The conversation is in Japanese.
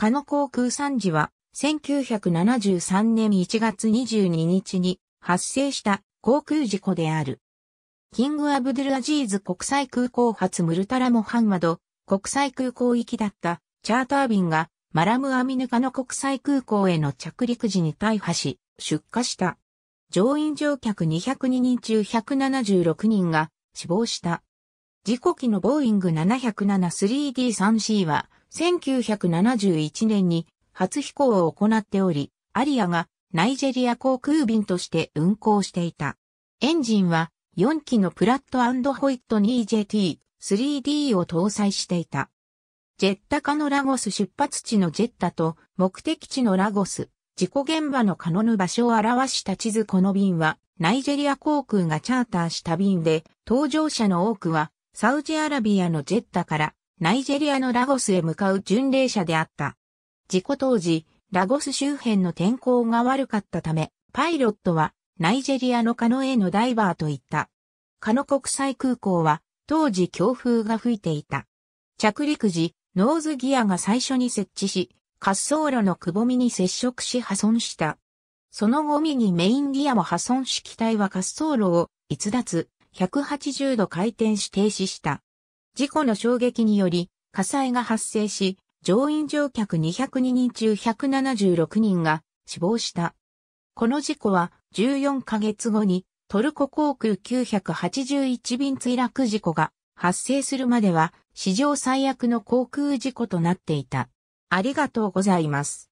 カノ航空惨事は、1973年1月22日に発生した航空事故である。キングアブドゥルアジーズ国際空港発ムルタラモハンマド国際空港行きだったチャーター便がマラムアミヌカの国際空港への着陸時に大破し出火した。乗員乗客202人中176人が死亡した。事故機のボーイング 707-3D3C は1971年に初飛行を行っており、アリアがナイジェリア航空便として運航していた。エンジンは4機のプラットホイット 2JT3D を搭載していた。ジェッタ化のラゴス出発地のジェッタと目的地のラゴス、事故現場のカノヌ場所を表した地図この便はナイジェリア航空がチャーターした便で、搭乗者の多くはサウジアラビアのジェッタからナイジェリアのラゴスへ向かう巡礼者であった。事故当時、ラゴス周辺の天候が悪かったため、パイロットはナイジェリアのカノへのダイバーと言った。カノ国際空港は当時強風が吹いていた。着陸時、ノーズギアが最初に設置し、滑走路のくぼみに接触し破損した。その後にメインギアも破損し機体は滑走路を逸脱、180度回転し停止した。事故の衝撃により火災が発生し、乗員乗客202人中176人が死亡した。この事故は14ヶ月後にトルコ航空981便墜落事故が発生するまでは史上最悪の航空事故となっていた。ありがとうございます。